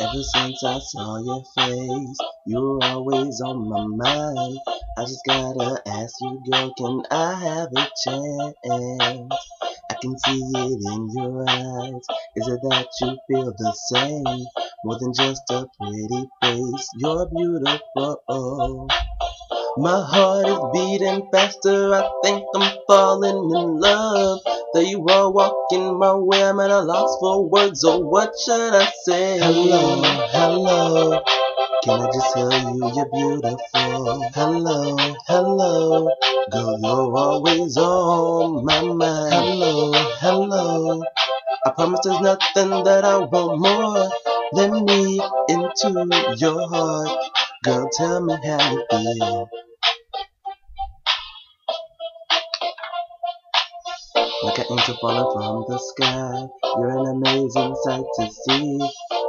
Ever since I saw your face, you're always on my mind. I just gotta ask you, girl, can I have a chance? I can see it in your eyes. Is it that you feel the same? More than just a pretty face, you're beautiful. My heart is beating faster. I think I'm falling in love. Though you are walking my way, I'm at a loss for words. Oh, what should I say? Hello, hello. Can I just tell you you're beautiful? Hello, hello. Girl, you're always on my mind. Hello, hello. I promise there's nothing that I want more. Let me into your heart. Girl, tell me how you feel. Like an angel falling from the sky. You're an amazing sight to see.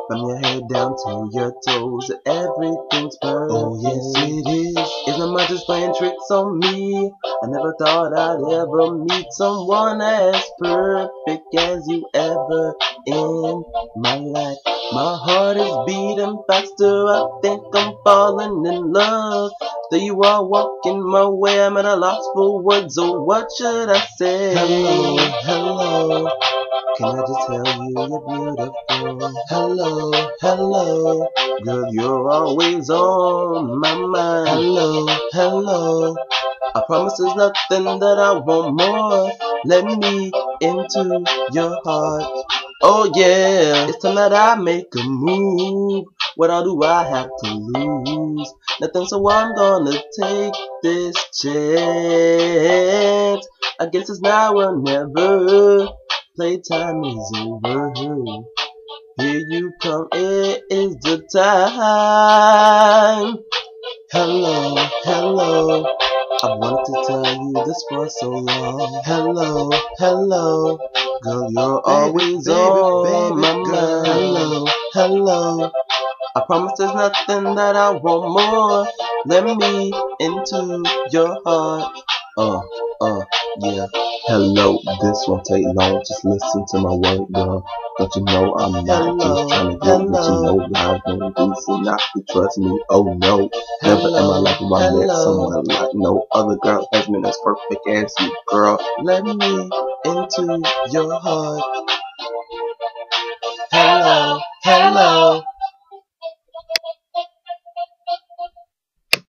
From your head down to your toes, everything's perfect. Oh, yes, it is. It's not much just playing tricks on me. I never thought I'd ever meet someone as perfect as you ever in my life. My heart is beating faster. I think I'm falling in love. Though you are walking my way, I'm at a loss for words. so what should I say? Hello, hello. Can I just tell you you're beautiful? Hello, hello. Girl, you're always on my mind. Hello, hello. I promise there's nothing that I want more. Let me into your heart. Oh yeah, it's time that I make a move. What all do I have to lose? Nothing, so I'm gonna take this chance. I guess it's now or never. Playtime is over. Here you come, it is the time. Hello, hello. I wanted to tell you this for so long. Hello, hello. Girl, you're always baby, on baby my girl. mind. Hello, hello. I promise there's nothing that I want more. Let me into your heart. Uh, uh, yeah. Hello, this won't take long. Just listen to my word, girl. Don't you know I'm not Hello, just trying to get what you hello. know live on DC, not to trust me. Oh no, never in my life have I met someone like no other girl has been as perfect as you, girl. Let me into your heart. Hello, hello.